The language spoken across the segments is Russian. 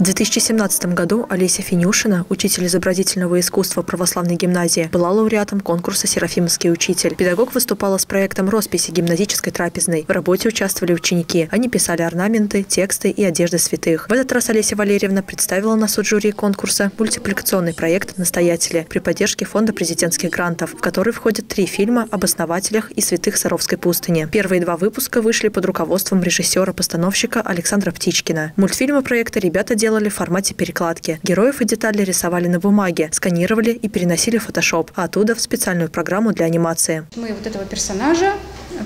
В 2017 году Олеся Финюшина, учитель изобразительного искусства православной гимназии, была лауреатом конкурса «Серафимовский учитель». Педагог выступала с проектом росписи гимназической трапезной. В работе участвовали ученики. Они писали орнаменты, тексты и одежды святых. В этот раз Олеся Валерьевна представила на суд жюри конкурса мультипликационный проект «Настоятели» при поддержке Фонда президентских грантов, в который входят три фильма об основателях и святых Саровской пустыни. Первые два выпуска вышли под руководством режиссера-постановщика Александра Птичкина. Мультфильмы проекта ребята делали делали в формате перекладки. Героев и детали рисовали на бумаге, сканировали и переносили в Photoshop, а оттуда в специальную программу для анимации. Мы вот этого персонажа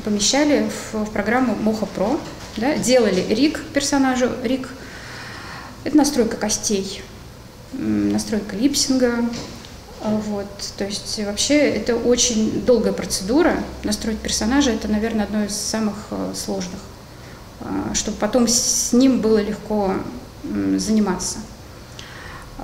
помещали в, программу Mocha Pro, да, делали рик персонажу. Рик – это настройка костей, настройка липсинга, вот, то есть вообще это очень долгая процедура. Настроить персонажа – это, наверное, одно из самых э, сложных, а, чтобы потом с ним было легко заниматься.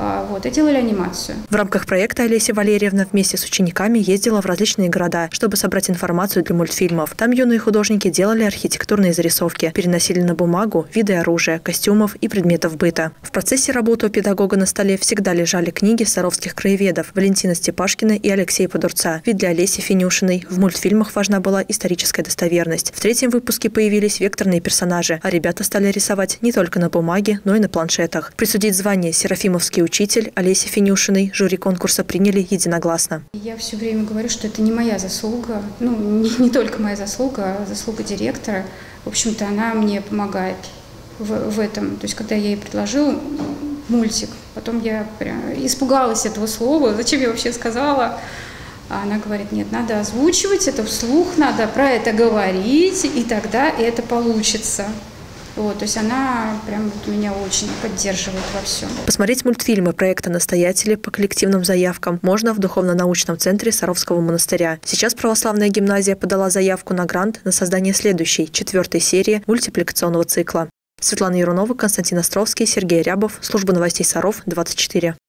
А, вот, и делали анимацию. В рамках проекта Олеся Валерьевна вместе с учениками ездила в различные города, чтобы собрать информацию для мультфильмов. Там юные художники делали архитектурные зарисовки, переносили на бумагу виды оружия, костюмов и предметов быта. В процессе работы у педагога на столе всегда лежали книги саровских краеведов Валентина Степашкина и Алексея Подурца. Ведь для Олеси Финюшиной в мультфильмах важна была историческая достоверность. В третьем выпуске появились векторные персонажи, а ребята стали рисовать не только на бумаге, но и на планшетах. Присудить звание «Серафимовский учитель Олеси Финюшиной жюри конкурса приняли единогласно. Я все время говорю, что это не моя заслуга, ну, не, не только моя заслуга, а заслуга директора. В общем-то, она мне помогает в, в этом. То есть, когда я ей предложила мультик, потом я прям испугалась этого слова, зачем я вообще сказала. А она говорит, нет, надо озвучивать это вслух, надо про это говорить, и тогда это получится. Вот, то есть она прям вот меня очень поддерживает во всем. Посмотреть мультфильмы проекта «Настоятели» по коллективным заявкам можно в Духовно-научном центре Саровского монастыря. Сейчас православная гимназия подала заявку на грант на создание следующей, четвертой серии мультипликационного цикла. Светлана Ярунова, Константин Островский, Сергей Рябов. Служба новостей Саров, 24.